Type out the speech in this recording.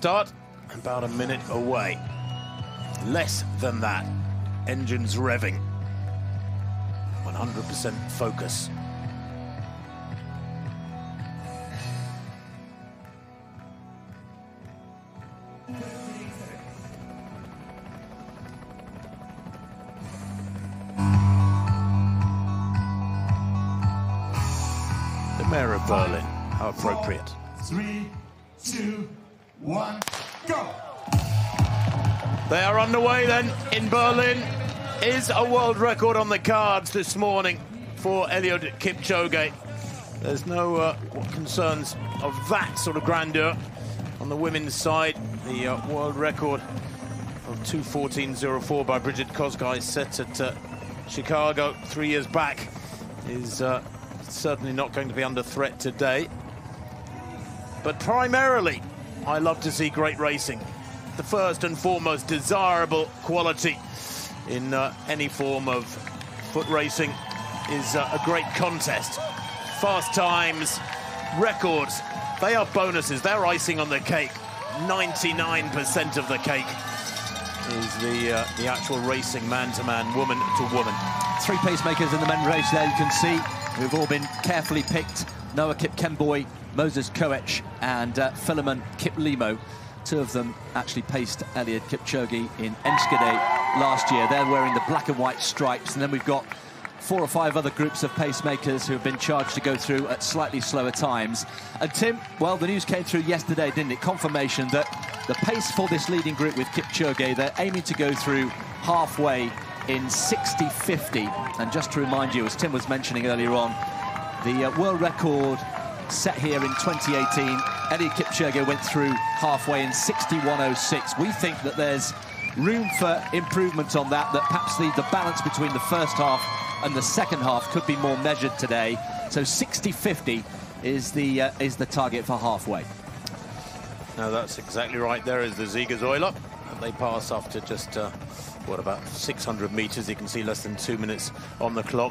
start, about a minute away. Less than that. Engines revving. 100% focus. The Mayor of Berlin. How appropriate. Three, two, one, go! They are underway then in Berlin. Is a world record on the cards this morning for Eliud Kipchoge. There's no uh, concerns of that sort of grandeur on the women's side. The uh, world record of 2.14.04 by Brigid Kosgei set at uh, Chicago three years back is uh, certainly not going to be under threat today. But primarily, I love to see great racing. The first and foremost desirable quality in uh, any form of foot racing is uh, a great contest. Fast times, records, they are bonuses. They're icing on the cake. 99% of the cake is the uh, the actual racing man-to-man, woman-to-woman. Three pacemakers in the men's race there, you can see, who've all been carefully picked. Noah Kipkemboi, Moses Koech, and uh, Philemon Kiplimo. Two of them actually paced Eliud Kipchoge in Enschede last year. They're wearing the black and white stripes. And then we've got four or five other groups of pacemakers who have been charged to go through at slightly slower times. And Tim, well, the news came through yesterday, didn't it? Confirmation that the pace for this leading group with Kipchoge, they're aiming to go through halfway in 60.50. And just to remind you, as Tim was mentioning earlier on, the uh, world record set here in 2018, Eliud Kipchoge went through halfway in 61.06. We think that there's room for improvement on that, that perhaps the, the balance between the first half and the second half could be more measured today. So 60.50 is the uh, is the target for halfway. Now that's exactly right. There is the Ziga Siegessäule. They pass after just, uh, what, about 600 metres. You can see less than two minutes on the clock.